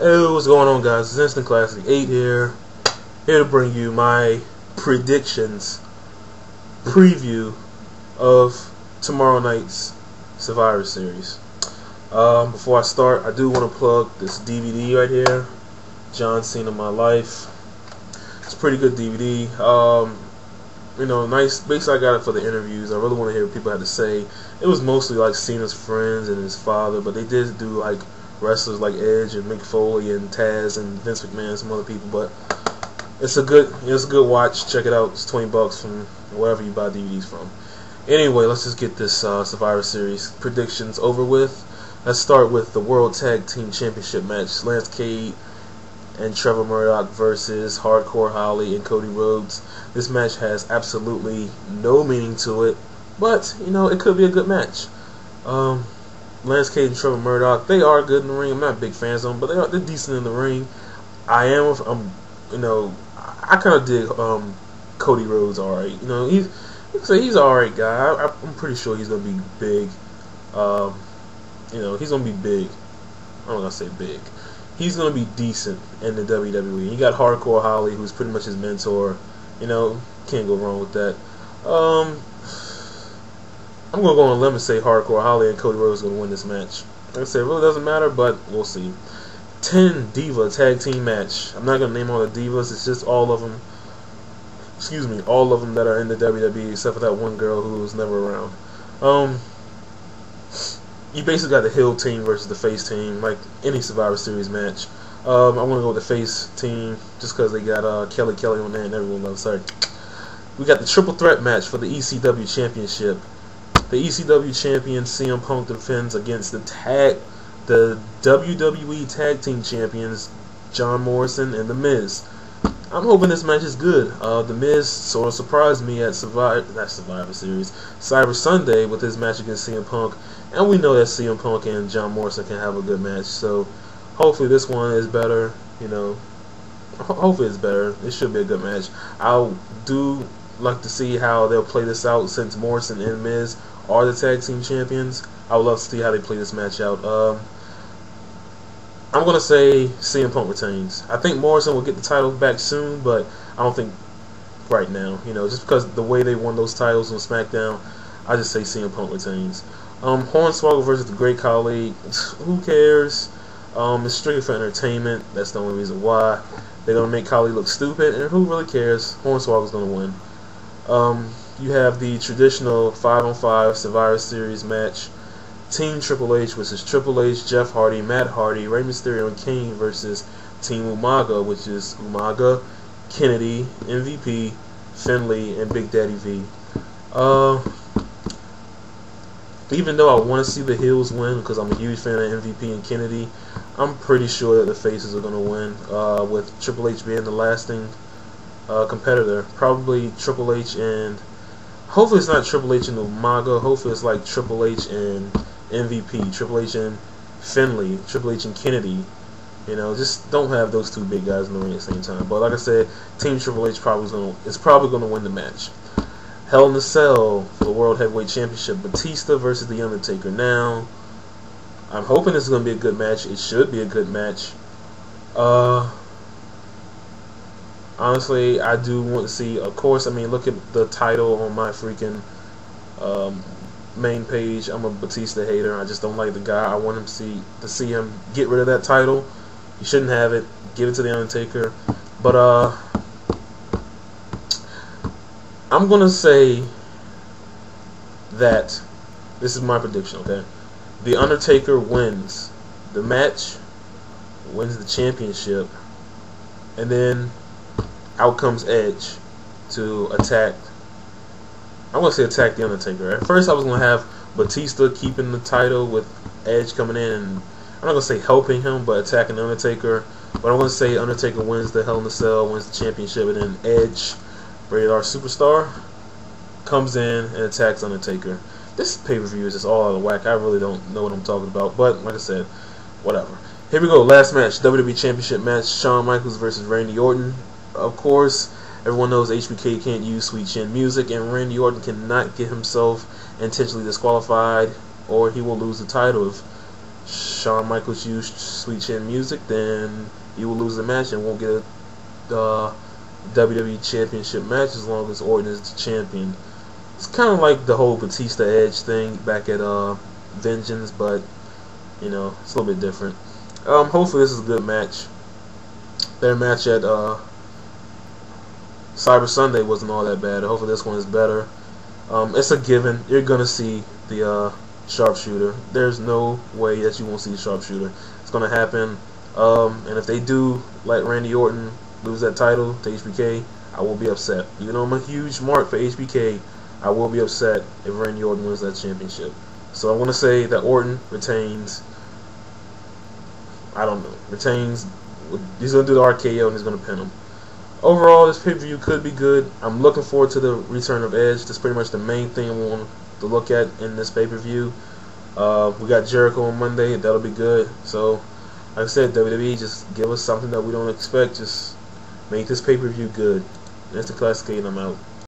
Hey, what's going on, guys? It's Instant Classic 8 here. Here to bring you my predictions, preview of tomorrow night's Survivor Series. Um, before I start, I do want to plug this DVD right here, John Cena My Life. It's a pretty good DVD. Um, you know, nice. Basically, I got it for the interviews. I really want to hear what people had to say. It was mostly like Cena's friends and his father, but they did do like wrestlers like Edge and Mick Foley and Taz and Vince McMahon and some other people. But it's a good, it's a good watch. Check it out. It's twenty bucks from wherever you buy DVDs from. Anyway, let's just get this uh, Survivor Series predictions over with. Let's start with the World Tag Team Championship match: Lance Cade and Trevor Murdoch versus Hardcore Holly and Cody Rhodes. This match has absolutely no meaning to it, but you know it could be a good match. Um, Lance Cade and Trevor Murdoch, they are good in the ring. I'm not big fans of them, but they are they're decent in the ring. I am, um, you know, I kind of dig um, Cody Rhodes. All right, you know he's he's an alright guy. I, am pretty sure he's gonna be big. Um, you know he's gonna be big. I'm not gonna say big. He's gonna be decent in the WWE. You got Hardcore Holly, who's pretty much his mentor. You know, can't go wrong with that. Um, I'm gonna go on limb and say Hardcore Holly and Cody Rhodes gonna win this match. Like I said, it really doesn't matter, but we'll see. 10 Diva tag team match. I'm not gonna name all the divas. It's just all of them. Excuse me, all of them that are in the WWE except for that one girl who was never around. Um, you basically got the heel team versus the face team, like any Survivor Series match. Um, I want to go with the face team just because they got uh, Kelly Kelly on there and everyone loves her. We got the triple threat match for the ECW Championship. The ECW champion CM Punk defends against the tag, the WWE Tag Team Champions John Morrison and The Miz. I'm hoping this match is good. Uh, the Miz sort of surprised me at Survivor, that Survivor Series, Cyber Sunday with his match against CM Punk, and we know that CM Punk and John Morrison can have a good match. So hopefully this one is better. You know, hopefully it's better. It should be a good match. I'll do like to see how they'll play this out since Morrison and Miz are the tag team champions. I would love to see how they play this match out. Um, I'm gonna say CM Punk retains. I think Morrison will get the title back soon, but I don't think right now. You know, just because the way they won those titles on SmackDown, I just say CM Punk retains. Um, Hornswoggle versus the Great Khali. Who cares? Um, it's strictly for entertainment. That's the only reason why. They're gonna make Khali look stupid, and who really cares? Hornswoggle's gonna win. Um, you have the traditional five on five Survivor Series match Team Triple H versus Triple H, Jeff Hardy, Matt Hardy, Rey Mysterio, and Kane versus Team Umaga, which is Umaga, Kennedy, MVP, Finlay, and Big Daddy V. Uh, even though I want to see the heels win because I'm a huge fan of MVP and Kennedy, I'm pretty sure that the faces are going to win. Uh, with Triple H being the lasting uh, competitor, probably Triple H and hopefully it's not Triple H and Umaga. Hopefully it's like Triple H and MVP, Triple H and Finlay, Triple H and Kennedy. You know, just don't have those two big guys in the ring at the same time. But like I said, Team Triple H probably is gonna is probably gonna win the match. Hell in a Cell the World Heavyweight Championship, Batista versus The Undertaker. Now, I'm hoping this is gonna be a good match. It should be a good match. Uh, honestly, I do want to see. Of course, I mean, look at the title on my freaking um, main page. I'm a Batista hater. I just don't like the guy. I want him to see to see him get rid of that title. You shouldn't have it. Give it to the Undertaker. But uh, I'm gonna say that this is my prediction. Okay, the Undertaker wins the match, wins the championship, and then out comes Edge to attack I'm gonna say attack the Undertaker. At first, I was gonna have Batista keeping the title with Edge coming in, and I'm not gonna say helping him, but attacking the Undertaker. But I'm gonna say Undertaker wins the Hell in a Cell, wins the championship, and then Edge, rated R superstar, comes in and attacks Undertaker. This pay per view is just all out of whack. I really don't know what I'm talking about, but like I said, whatever. Here we go. Last match, WWE Championship match: Shawn Michaels versus Randy Orton. Of course. Everyone knows HBK can't use Sweet Chin music, and Randy Orton cannot get himself intentionally disqualified, or he will lose the title. If Shawn Michaels used Sweet Chin music, then he will lose the match and won't get a uh, WWE Championship match as long as Orton is the champion. It's kind of like the whole Batista Edge thing back at uh, Vengeance, but you know it's a little bit different. Um, hopefully this is a good match. Their match at uh, Cyber Sunday wasn't all that bad. Hopefully this one is better. Um, it's a given. You're gonna see the uh, sharpshooter. There's no way that you won't see the sharpshooter. It's gonna happen. Um, and if they do, like Randy Orton, lose that title to HBK, I will be upset. Even though I'm a huge mark for HBK, I will be upset if Randy Orton wins that championship. So I want to say that Orton retains. I don't know. Retains. He's gonna do the RKO and he's gonna pin him. Overall, this pay per view could be good. I'm looking forward to the return of Edge. That's pretty much the main thing I want to look at in this pay per view. Uh, we got Jericho on Monday. That'll be good. So, like I said, WWE just give us something that we don't expect. Just make this pay per view good. That's the classic, and I'm out.